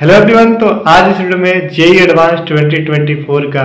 Hello everyone तो आज इस वीडियो में जेई एडवांस 2024 का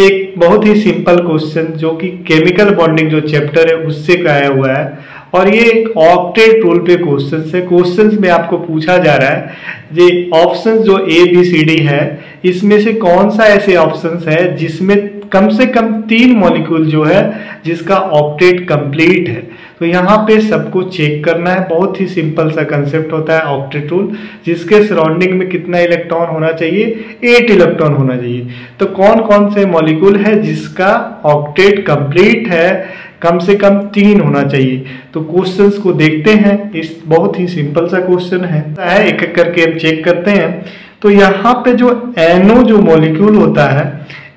एक बहुत ही सिंपल क्वेश्चन जो कि केमिकल बॉन्डिंग जो चैप्टर है, उससे आया हुआ है। और ये एक ऑक्टेट रूल पे क्वेश्चन है। क्वेश्चन में आपको पूछा जा रहा है ये ऑप्शन जो ए बी सी डी है, इसमें से कौन सा ऐसे ऑप्शन है जिसमें कम से कम तीन मॉलिक्यूल जो है, जिसका ऑक्टेट कंप्लीट है। तो यहाँ पे सबको चेक करना है। बहुत ही सिंपल सा कंसेप्ट होता है ऑक्टेट रूल जिसके सराउंडिंग में कितना इलेक्ट्रॉन होना चाहिए? एट इलेक्ट्रॉन होना चाहिए। तो कौन कौन से मॉलिक्यूल है, जिसका ऑक्टेट कंप्लीट है, कम से कम तीन होना चाहिए? तो क्वेश्चंस को देखते हैं। इस बहुत ही सिंपल सा क्वेश्चन है। एक एक करके हम चेक करते हैं। तो यहाँ पे जो एनो जो मॉलिक्यूल होता है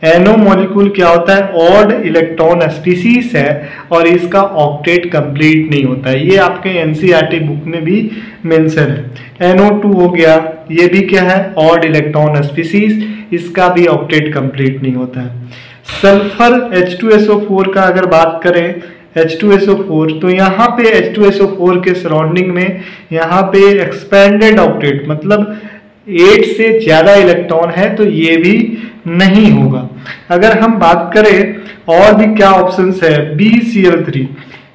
एनो मॉलिक्यूल क्या होता है? ऑड इलेक्ट्रॉन स्पीसीज है और इसका ऑक्टेट कंप्लीट नहीं होता है। ये आपके एनसीईआरटी बुक में भी मेंशन है। एनो टू हो गया। ये भी क्या है? ऑड इलेक्ट्रॉन स्पीसीज इसका भी ऑक्टेट कंप्लीट नहीं होता है। सल्फ़र H2SO4 का अगर बात करें H2SO4 तो यहाँ पे H2SO4 के सराउंडिंग में यहाँ पे एक्सपेंडेड ऑक्टेट मतलब एट से ज़्यादा इलेक्ट्रॉन है तो ये भी नहीं होगा। अगर हम बात करें, और भी क्या ऑप्शन है? B C L three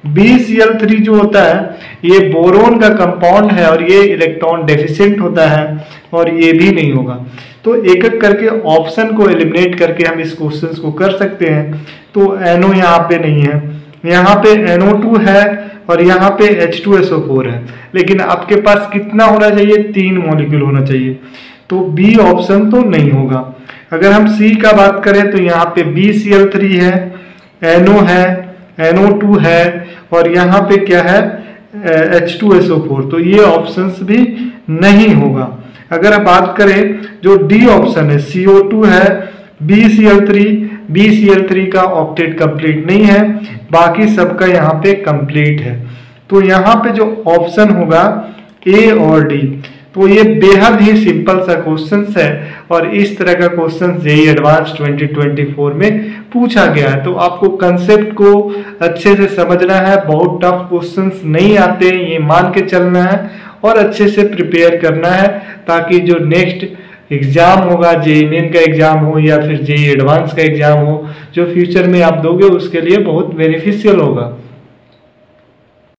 B C L three जो होता है, ये बोरोन का कंपाउंड है और ये इलेक्ट्रॉन डेफिशिएंट होता है, और ये भी नहीं होगा। तो एक एक करके ऑप्शन को एलिमिनेट करके हम इस क्वेश्चन को कर सकते हैं। तो एनओ यहाँ पे नहीं है। यहाँ पे NO2 है और यहाँ पे H2SO4 है। लेकिन आपके पास कितना होना चाहिए? तीन मॉलिक्यूल होना चाहिए। तो बी ऑप्शन तो नहीं होगा। अगर हम सी का बात करें तो यहाँ पे BCl3 है NO है NO2 है और यहाँ पे क्या है? H2SO4 तो ये ऑप्शंस भी नहीं होगा। अगर आप बात करें, जो डी ऑप्शन है CO2 है BCl3 BCl3 का ऑक्टेट कंप्लीट नहीं है, बाकी सबका यहाँ पे कंप्लीट है। तो यहाँ पे जो ऑप्शन होगा ए और डी तो ये बेहद ही सिंपल सा क्वेश्चन है और इस तरह का क्वेश्चन जेई एडवांस 2024 में पूछा गया है। तो आपको कंसेप्ट को अच्छे से समझना है, बहुत टफ क्वेश्चन नहीं आते ये मान के चलना है और अच्छे से प्रिपेयर करना है, ताकि जो नेक्स्ट एग्ज़ाम होगा जे मेन का एग्ज़ाम हो या फिर जे एडवांस का एग्ज़ाम हो, जो फ्यूचर में आप दोगे उसके लिए बहुत बेनिफिशियल होगा।